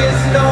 just no.